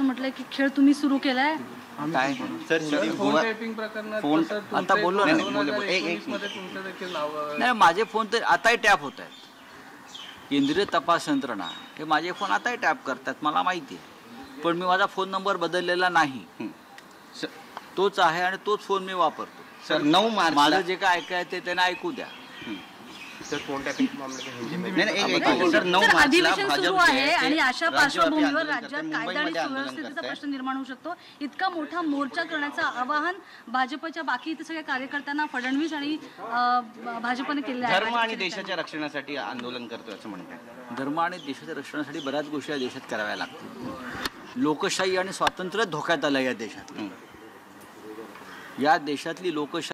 असं म्हटलंय की खेळ तुम्ही सुरू केलाय? काय? सर फोन गोवा आता बोललो ना. नाही. एक- एक माझे फोन तर आताही टॅप होत आहेत. केंद्रीय तपास यंत्रणा. हे माझे फोन आताही टॅप करतात मला माहिती आहे. पण मी माझा फोन नंबर बदललेला नाही. तोच आहे आणि तोच फोन मी वापरतो. सर नऊ मार्च माझं जे काय ऐकायचं ते त्यांना ऐकू द्या. तर अधिवेशन सुरू आहे आणि अशा पार्श्वभूमीवर राज्यात कायदा आणि सुव्यवस्थेचा. प्रश्न निर्माण होऊ शकतो. इतका मोठा मोर्चा करण्याचं आवाहन भाजपच्या बाकी इथे सगळ्या कार्यकर्त्यांना फडणवीस आणि भाजपने केलेलं आहे. धर्म आणि देशाच्या रक्षणासाठी आंदोलन करतोय असं म्हणतात. धर्म आणि देशाच्या रक्षणासाठी बऱ्याच गोष्टी या देशात कराव्या लागतील. लोकशाही आणि स्वातंत्र्य धोक्यात आलं या देशात. या देशातली लोकशाही